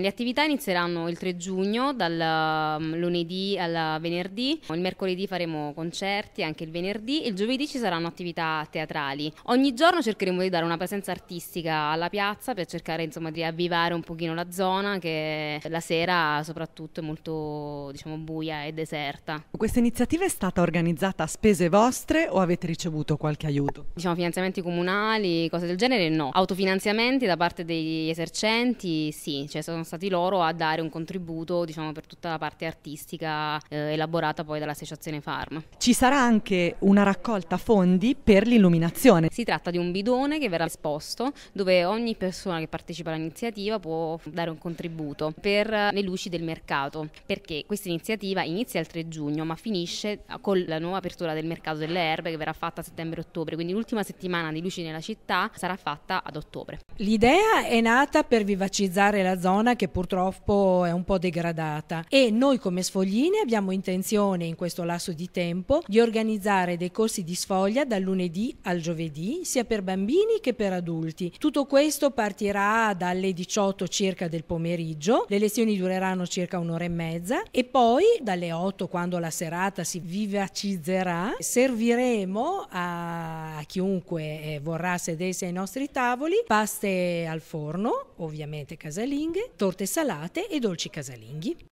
Le attività inizieranno il 3 giugno, dal um, lunedì al venerdì. Il mercoledì faremo concerti, anche il venerdì. Il giovedì ci saranno attività teatrali. Ogni giorno cercheremo di dare una presenza artistica alla piazza per cercare insomma, di avvivare un pochino la zona che la sera soprattutto è molto diciamo, buia e deserta. Questa iniziativa è stata organizzata a spese vostre o avete ricevuto qualche aiuto? Diciamo finanziamenti comunali, cose del genere no. Autofinanziamenti da parte degli esercenti sì, cioè sono sono stati loro a dare un contributo diciamo, per tutta la parte artistica eh, elaborata poi dall'associazione Farm. Ci sarà anche una raccolta fondi per l'illuminazione. Si tratta di un bidone che verrà esposto dove ogni persona che partecipa all'iniziativa può dare un contributo per le luci del mercato perché questa iniziativa inizia il 3 giugno ma finisce con la nuova apertura del mercato delle erbe che verrà fatta a settembre-ottobre quindi l'ultima settimana di luci nella città sarà fatta ad ottobre. L'idea è nata per vivacizzare la zona zona che purtroppo è un po' degradata e noi come Sfoglini abbiamo intenzione in questo lasso di tempo di organizzare dei corsi di sfoglia dal lunedì al giovedì sia per bambini che per adulti. Tutto questo partirà dalle 18 circa del pomeriggio, le lezioni dureranno circa un'ora e mezza e poi dalle 8 quando la serata si vivacizzerà serviremo a chiunque eh, vorrà sedersi ai nostri tavoli paste al forno, ovviamente casalinghe, torte salate e dolci casalinghi.